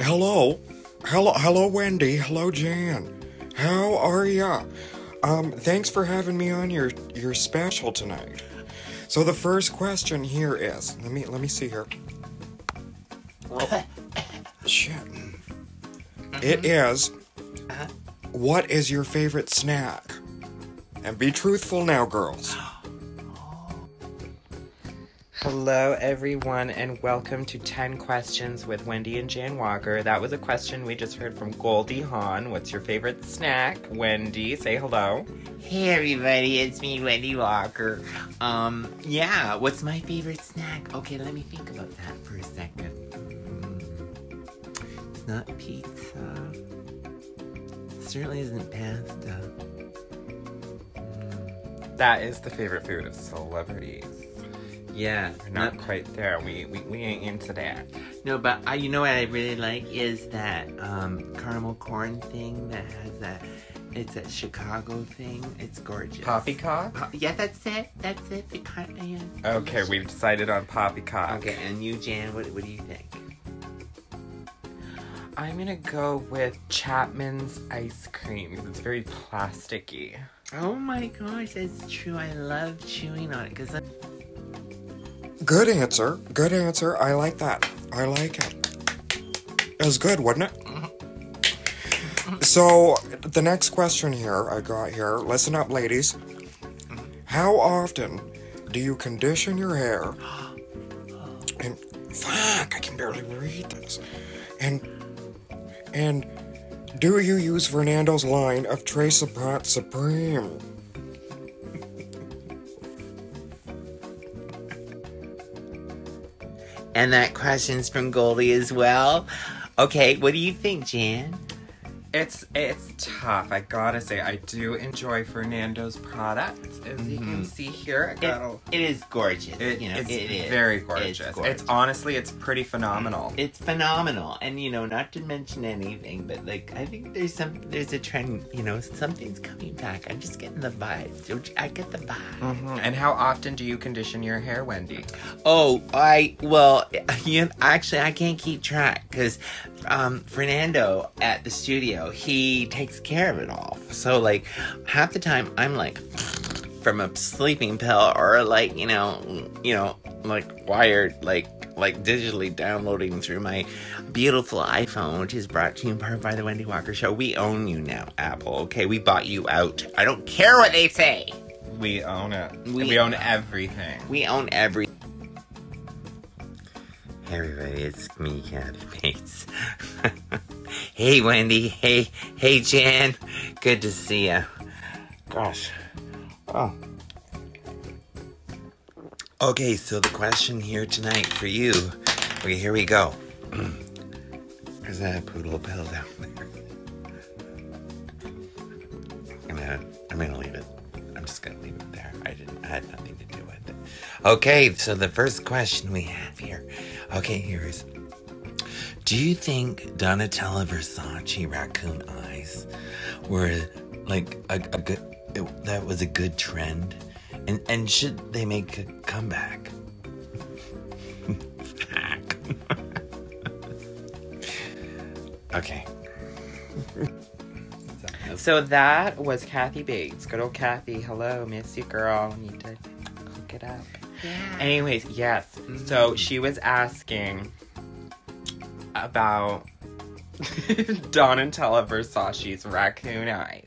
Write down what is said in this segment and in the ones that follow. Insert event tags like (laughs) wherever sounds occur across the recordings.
Hello, hello, hello, Wendy. Hello, Jan. How are ya? Um, thanks for having me on your your special tonight. So the first question here is, let me let me see here. (laughs) Shit. It is, what is your favorite snack? And be truthful now, girls. (gasps) (laughs) Hello, everyone, and welcome to 10 Questions with Wendy and Jan Walker. That was a question we just heard from Goldie Hawn. What's your favorite snack? Wendy, say hello. Hey everybody, it's me, Wendy Walker. Um, yeah, what's my favorite snack? Okay, let me think about that for a second. Mm, It's not pizza. It certainly isn't pasta. That is the favorite food of celebrities. Yeah, We're not quite there. We, we, we ain't into that. No, but I, you know what I really like is that um, caramel corn thing that has that. It's a Chicago thing. It's gorgeous. Poppycock? Po- yeah, that's it. That's it. The kind yeah. Okay, we've decided on poppycock. Okay, and you, Jan, what, what do you think? I'm gonna go with Chapman's ice cream because it's very plasticky. Oh my gosh, that's true. I love chewing on it because Good answer. Good answer. I like that. I like it. It was good, wasn't it? Mm-hmm. So, the next question here I got here. Listen up, ladies. How often do you condition your hair? (gasps) And fuck, I can barely read this. And and do you use Fernando's line of Trace Supreme? And that question's from Goldie as well. Okay, what do you think, Jan? It's it's tough. I gotta say, I do enjoy Fernando's products, As you can see here, I It, got it is gorgeous. It, you know, it's it is. very It's gorgeous. It's, honestly, it's pretty phenomenal. It's phenomenal, and you know, not to mention anything, but like I think there's some, there's a trend. You know, something's coming back. I'm just getting the vibe. Don't you- I get the vibe. Mhm. And how often do you condition your hair, Wendy? Oh, I well, (laughs) you actually I can't keep track because um, Fernando at the studio he takes care of it all. So like half the time I'm like from a sleeping pill or like you know you know like wired like like digitally downloading through my beautiful iPhone, which is brought to you in part by the Wendy Walker Show. We own you now, Apple. Okay, we bought you out. I don't care what they say. We own it. We- We, own everything. We own every. Everybody, it's me, Kathy Bates. (laughs) hey Wendy, hey, hey Jan, good to see ya. Gosh, oh. Okay, so the question here tonight for you. Okay, here we go. (clears throat) There's that poodle pill down there. I'm gonna, I'm gonna leave it. I'm just gonna leave it there. I didn't, I had nothing to do with it. Okay, so the first question we have here. Okay, here is Do you think Donatella Versace raccoon eyes were like a, a good, it, that was a good trend? And, and should they make a comeback? Fuck. (laughs) okay. So that was Kathy Bates. Good old Kathy. Hello, miss you, girl. Need to hook it up. Yeah. Anyways, yes. So she was asking about (laughs) Donatella Versace's raccoon eyes.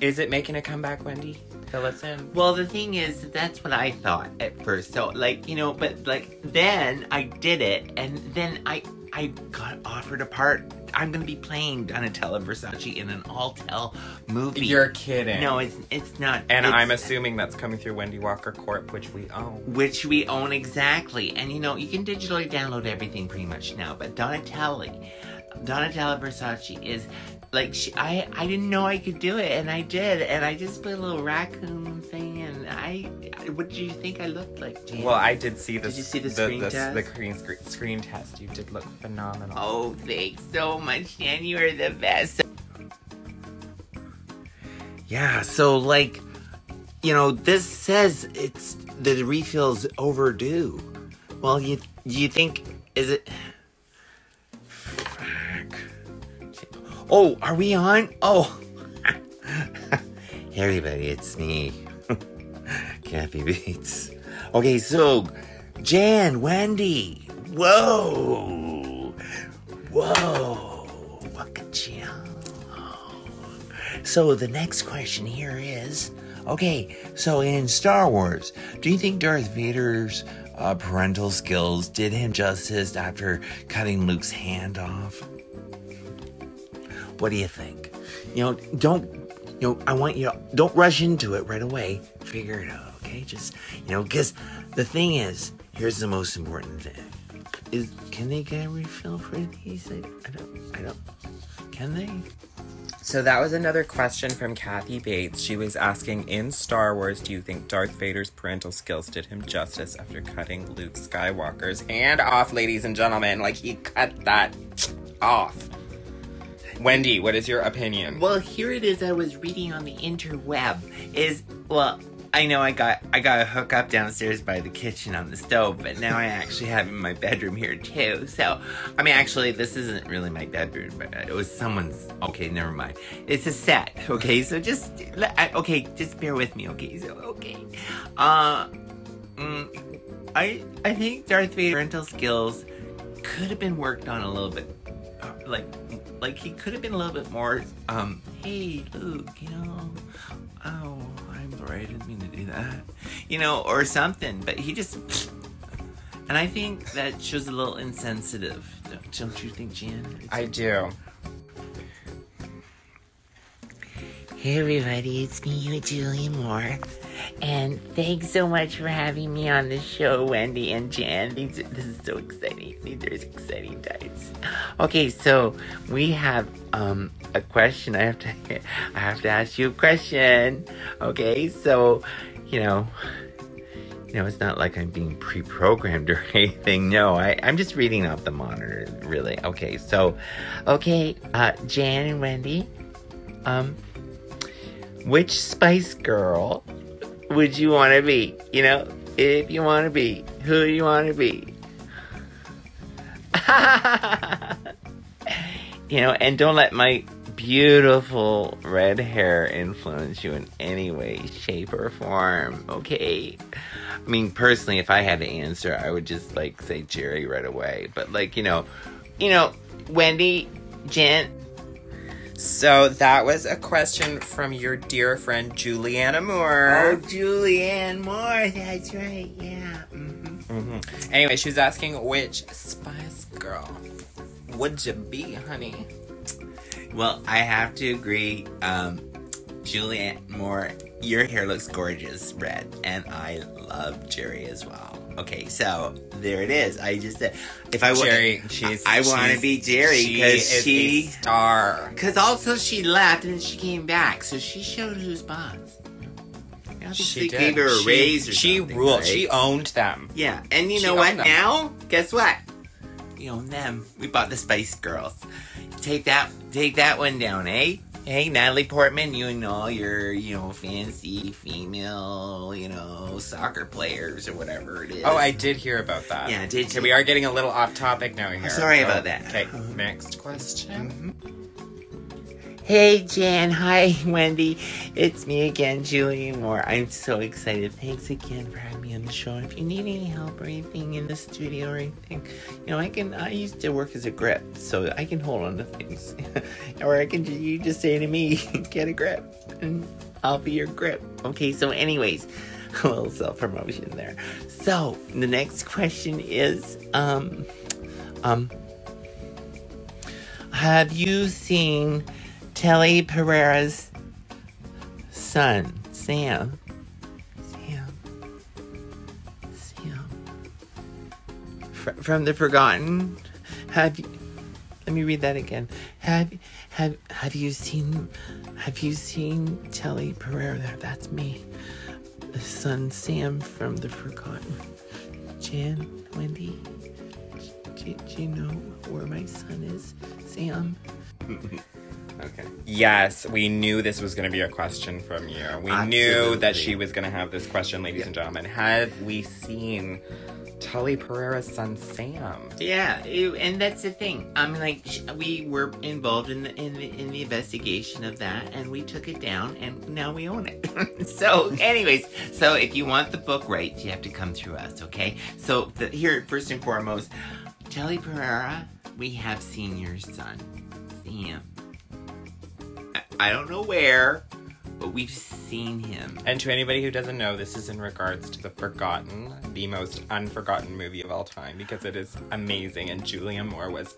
Is it making a comeback, Wendy? Fill us in. Well, the thing is, that's what I thought at first. So, like, you know, but like then I did it, and then I I got offered a part. I'm gonna be playing Donatella Versace in an all-tell movie. You're kidding. no, it's it's not. And it's- I'm assuming that's coming through Wendy Walker Corp, which we own. which we own exactly. And you know, you can digitally download everything pretty much now. But Donatella, Donatella Versace is like she, I I didn't know I could do it, and I did, and I just put a little raccoon thing, I. What did you think I looked like, Jan? Well, I did see this. Did you see the the, screen the, test? the screen, screen, screen test. You did look phenomenal. Oh, thanks so much, Jan. You are the best. Yeah, so like, you know, this says it's the refill's overdue. Well, you you think is it? Fuck. Oh, are we on? Oh. (laughs) hey, everybody, it's me, Kathy (laughs) Bates. Okay, so, Jan, Wendy. Whoa. Whoa. Waka-chow. So, the next question here is okay, so in Star Wars, do you think Darth Vader's uh, parental skills did him justice after cutting Luke's hand off? What do you think? You know, don't, you know, I want you to, don't rush into it right away. Figure it out, okay? Just, you know, because the thing is, here's the most important thing. Is, can they get a refill for these? I, I don't, I don't, can they? So that was another question from Kathy Bates. She was asking in Star Wars, do you think Darth Vader's parental skills did him justice after cutting Luke Skywalker's hand off, ladies and gentlemen? Like he cut that off. Wendy, what is your opinion? Well, here it is. I was reading on the interweb. Is well, I know I got I got a hook up downstairs by the kitchen on the stove, but now I actually have in my bedroom here too. So, I mean, actually, this isn't really my bedroom, but it was someone's. Okay, never mind. It's a set. Okay, so just okay, just bear with me. Okay, so okay, uh, mm, I I think Darth Vader rental skills could have been worked on a little bit, uh, like like he could have been a little bit more um hey luke you know oh sorry i didn't mean to do that you know or something but he just and i think that shows a little insensitive don't, don't you think jan I do. Hey everybody, it's me, Julie Moore, and thanks so much for having me on the show, Wendy and Jan. These, this is so exciting. These are exciting times. Okay, so we have um, a question. I have to, (laughs) I have to ask you a question. Okay, so you know, you know, it's not like I'm being pre-programmed or (laughs) anything. No, I, I'm just reading off the monitor. Really. Okay, so, okay, uh, Jan and Wendy, um which Spice Girl would you want to be? You know, if you want to be, who you want to be? (laughs) you know, and don't let my beautiful red hair influence you in any way, shape, or form, okay? I mean, personally, if I had to answer, I would just like say Geri right away. But like, you know, you know, Wendy, Jen, So that was a question from your dear friend Juliana Moore. Oh. Julianne Moore. That's right. Yeah. hmm Mhm. Anyway, she was asking which Spice Girl would you be, honey? Well, I have to agree. Um, Julianne Moore, your hair looks gorgeous, red, and I love Geri as well. Okay, so there it is. I just said if I Geri, she's. I want to be Geri She because she. a star. Because also she left and then she came back, so she showed who's boss. She gave her a she, raise or She ruled. right? She owned them. Yeah, and you She know what? them. Now, guess what? We own them. We bought the Spice Girls. Take that, take that one down, eh? Hey, Natalie Portman, you and all your, you know, fancy female, you know, soccer players or whatever it is. Oh, I did hear about that. Yeah, did Okay, you? we are getting a little off topic now here. Sorry about that. Okay, next question. Mm-hmm. Hey, Jan. Hi, Wendy. It's me again, Julie Moore. I'm so excited. Thanks again for having me on the show. If you need any help or anything in the studio or anything, you know, I can. I used to work as a grip, so I can hold on to things. (laughs) or I can. You just say to me, (laughs) "Get a grip," and I'll be your grip. Okay. So, anyways, (laughs) a little self promotion there. So, the next question is, um, um, have you seen? Telly Pereira's son, Sam. Sam. Sam. Fr- from the Forgotten. Have you? Let me read that again. Have have have you seen? Have you seen Telly Pereira? There, that's me. The son Sam from the Forgotten. Jan, Wendy. Do, you know where my son is, Sam? (laughs) Okay. Yes, we knew this was going to be a question from you. We knew that she was going to have this question, ladies and gentlemen. Have we seen Tully Pereira's son Sam? Yeah, it- and that's the thing. I mean, like sh- we were involved in the, in the in the investigation of that, and we took it down, and now we own it. (laughs) so, anyways, so if you want the book rights, you have to come through us, okay? So the, here, first and foremost, Telly Pereira, we have seen your son, Sam. I, don't know where, but we've seen him. And to anybody who doesn't know, this is in regards to The Forgotten, the most unforgotten movie of all time, because it is amazing, and Julia Moore was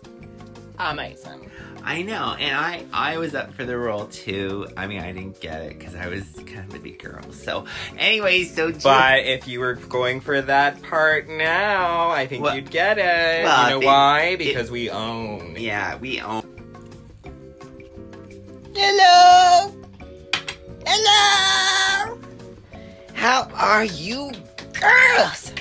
amazing. I know, and I I was up for the role too. I mean, I didn't get it because I was kind of a big girl. So, anyway, so Ju- But if you were going for that part now, I think Well- you'd get it. well, you know why? it- Because we own. yeah, we own. Hello? Hello? How are you girls?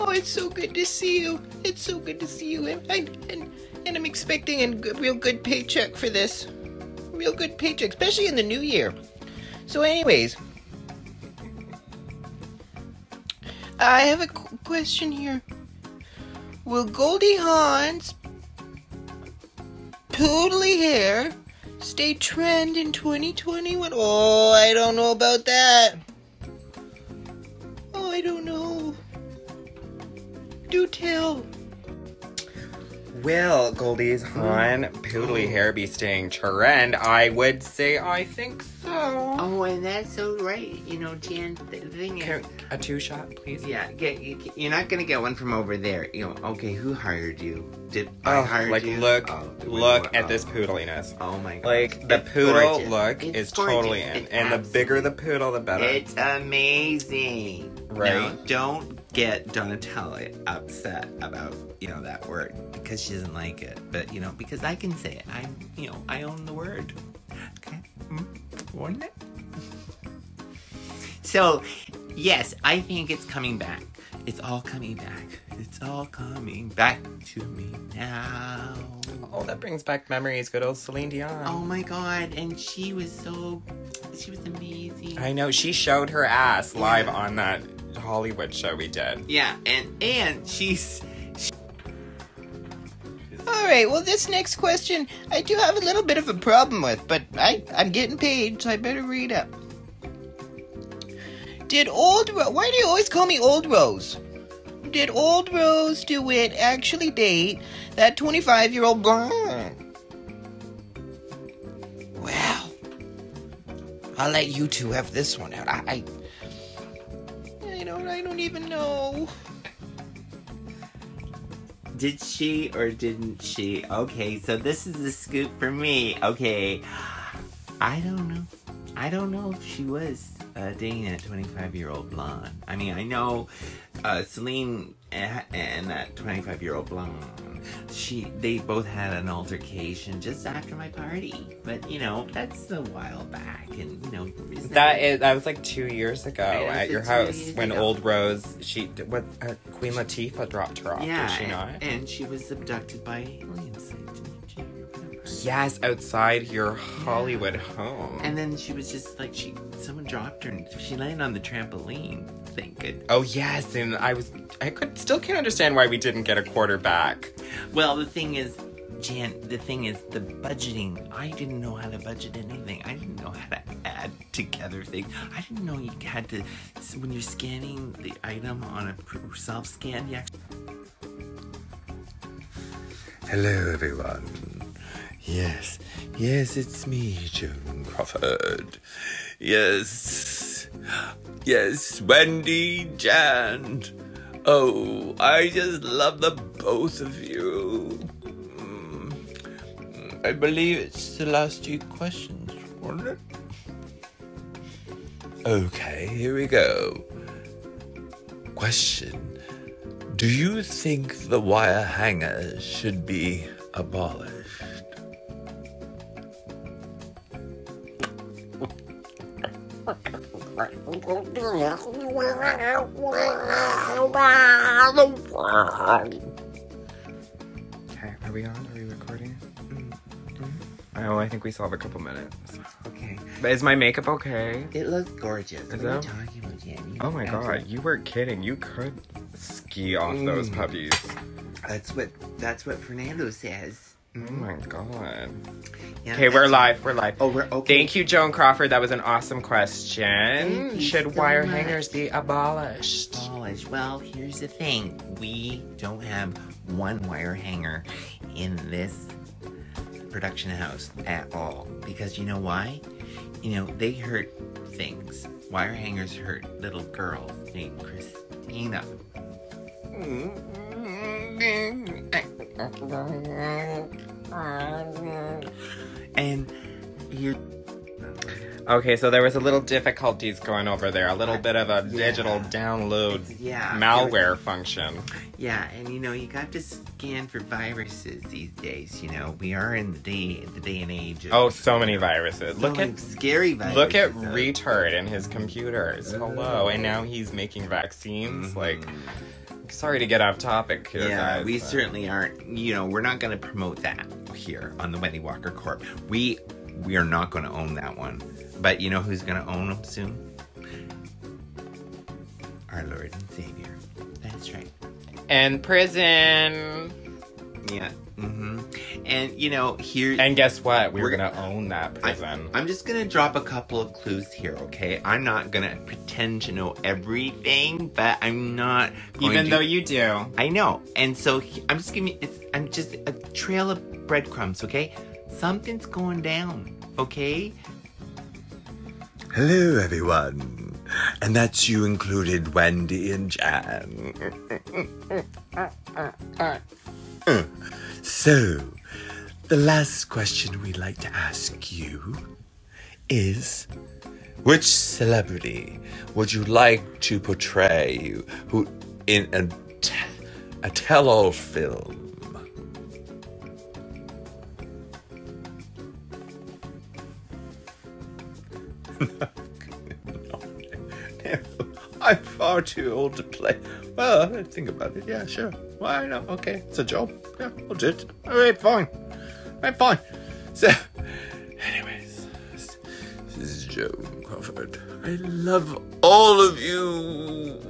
Oh, it's so good to see you. It's so good to see you. And, and, and, and I'm expecting a real good paycheck for this. Real good paycheck, especially in the new year. So, anyways, I have a qu- question here. Will Goldie Hawn's poodly hair stay trend in 2021? Oh, I don't know about that. Oh, I don't know. Do tell. Will Goldie's Hawn poodly hair be staying trend? I would say I think so. Oh, and that's so right. You know, Jan. The thing is, Can- a two shot, please. yeah, get, you, you're not gonna get one from over there. You know, okay, who hired you? Did I Oh, hire like you? look, Oh, look oh, at this oh. poodliness. Oh my god! Like the It's poodle gorgeous. look It's is gorgeous. totally in, It's and the bigger the poodle, the better. It's amazing. Right. Now, don't get Donatella upset about, you know, that word because she doesn't like it. But, you know, because I can say it. I, you know, I own the word. Okay. Mm, Wouldn't it? So, yes, I think it's coming back. It's all coming back. It's all coming back to me now. oh, that brings back memories. Good old Celine Dion. Oh my god, and she was so she was amazing. I know she showed her ass live Yeah. on that Hollywood show we did. Yeah, and and she's All right. Well, this next question I do have a little bit of a problem with, but I I'm getting paid, so I better read up. Did old Ro- Why do you always call me Old Rose? Did old Rose DeWitt actually date that 25 year old blonde? Well, I'll let you two have this one out. I, I, I don't, even know. Did she or didn't she? Okay, so this is the scoop for me. Okay, I don't know. I don't know if she was uh, dating a 25 year old blonde. I mean, I know uh, Celine and, and that 25 year old blonde. She, they both had an altercation just after my party, but you know that's a while back, and you know isn't That is that was like two years ago Right, at your house when ago. old Rose she what uh, Queen Latifah dropped her off. yeah, did she and, not? and she was abducted by aliens. Didn't you remember? Yes, outside your Hollywood home. And then she was just like she someone dropped her and she landed on the trampoline. Thank good. oh yes, and I was I could still can't understand why we didn't get a quarterback. Well, the thing is, Jan, the thing is the budgeting. I didn't know how to budget anything. I didn't know how to add together things. I didn't know you had to when you're scanning the item on a self scan. You actually Hello, everyone. Yes, yes, it's me, Joan Crawford. Yes, yes, Wendy, Jan. Oh, I just love the both of you. I believe it's the last two questions, wasn't it? Okay, here we go. Question do you think the wire hanger should be abolished? Okay, are we on? Oh, I think we still have a couple minutes. Okay. But is my makeup okay? It looks gorgeous. What are you talking about? You Oh my absolutely- god, you weren't kidding. You could ski off those Mm. puppies. That's what that's what Fernando says. Oh my god. Yeah, Okay, we're live. We're live. Oh, we're okay. Thank you, Joan Crawford. That was an awesome question. Should so wire much. hangers be abolished? Polish. Well, here's the thing. We don't have one wire hanger in this production house at all. Because you know why? You know, they hurt things. Wire hangers hurt little girls named Christina. And you Okay, so there was a little difficulties going over there. A little bit of a Yeah. digital download yeah. malware function. Yeah, and you know, you got to scan for viruses these days. You know, we are in the day, the day and age. Of Oh, so many viruses. Look at scary viruses. look at out retard in his computers. Hello, and now he's making vaccines. Like, sorry to get off topic here, Mm-hmm. Yeah, guys, we but- certainly aren't. You know, we're not going to promote that here on the Wendy Walker Corp. We we are not going to own that one. But you know who's going to own them soon? Our Lord and Savior. That's right. and prison. Yeah. Mm-hmm. And you know, here And guess what? We were We're- gonna own that prison. I'm just gonna drop a couple of clues here, okay? I'm not gonna pretend to know everything, but I'm not Even to- though you do. I know, and so he- I'm just giving it's I'm just a trail of breadcrumbs, okay? Something's going down, okay? Hello, everyone. And that's you included, Wendy and Jan. So, the last question we'd like to ask you is which celebrity would you like to portray you who in a, t- a tell-all film? I'm far too old to play. Well, I think about it. Yeah, sure. Why not? Okay, it's a job. Yeah, I'll do it. All right, fine. All right, fine. So, anyways, this is Joe Crawford. I love all of you.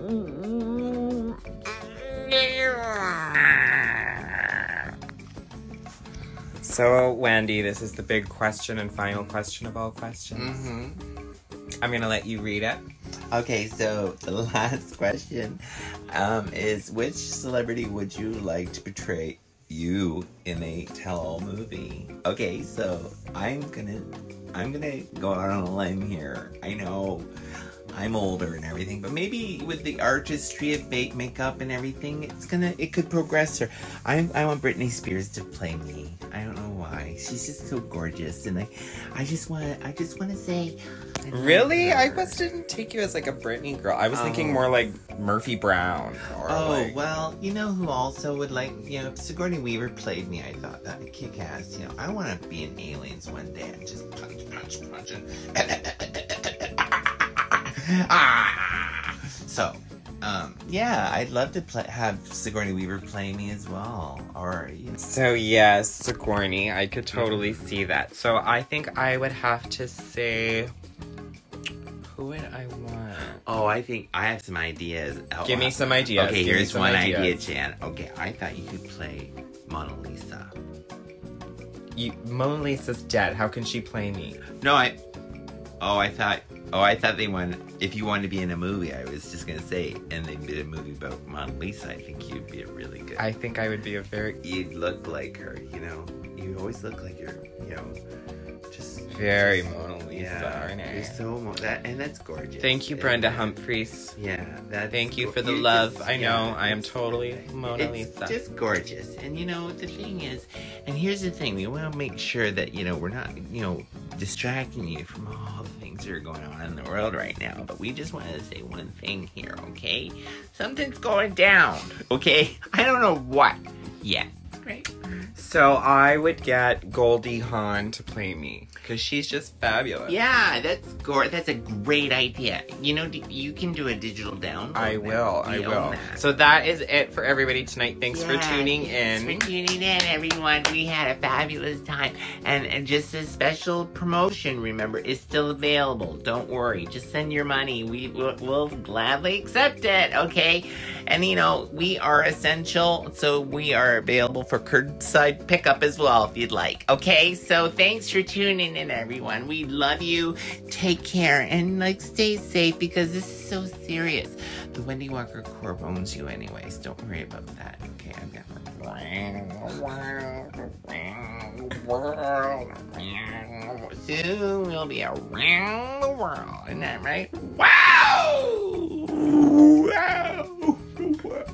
So, Wendy, this is the big question and final question of all questions. Mm-hmm. I'm gonna let you read it. Okay, so the (laughs) last question um, is which celebrity would you like to portray you in a tell-all movie? Okay, so I'm gonna I'm gonna go out on a limb here. I know I'm older and everything, but maybe with the artistry of make makeup and everything, it's gonna it could progress her. I I want Britney Spears to play me. I don't She's just so gorgeous, and I I just want I just want to say. I Really? I was didn't take you as like a Britney girl. I was thinking Oh. more like Murphy Brown. Or Oh like, well, you know who also would like you know if Sigourney Weaver played me, I thought that'd kick ass. You know, I want to be in Aliens one day and just punch, punch, punch, and (laughs) ah. So, um, yeah, I'd love to play, have Sigourney Weaver play me as well, or you know. So yes, Sigourney, I could totally see that. So I think I would have to say, who would I want? Oh, I think I have some ideas. Oh, Give me uh, some ideas. Okay, Give here's one ideas. idea, Jan. Okay, I thought you could play Mona Lisa. You, Mona Lisa's dead. How can she play me? No, I. Oh, I thought. Oh, I thought they wanted. If you wanted to be in a movie, I was just gonna say, and they did a movie about Mona Lisa. I think you'd be a really good. I think I would be a very, You'd look like her. You know, you always look like you're. You know, just very just- Mona Lisa. Yeah, aren't I? so mo- that, and that's gorgeous. Thank you, And- Brenda Humphreys. Yeah, that. Thank you for the love. I know I am totally Mona it's Lisa. just gorgeous. And you know, the thing is, and here's the thing, we want to make sure that, you know, we're not, you know, distracting you from all the things that are going on in the world right now. But we just want to say one thing here, okay? Something's going down, okay? (laughs) I don't know what yet. Right? So I would get Goldie Hawn to play me. Because she's just fabulous. Yeah, that's gore. That's a great idea. You know, you can do a digital download. I will. I will. that. So that is it for everybody tonight. Thanks for Yeah, tuning thanks in. For tuning in, everyone. We had a fabulous time, and and just a special promotion. Remember, is still available. Don't worry. Just send your money. We will we'll gladly accept it. Okay, and you know we are essential, so we are available for curbside pickup as well if you'd like. Okay, so thanks for tuning in, everyone. We love you. Take care and like stay safe because this is so serious. The Wendy Walker Corp owns you anyways. Don't worry about that. Okay, I've got Soon we'll be around the world. Isn't that right? Wow! Wow!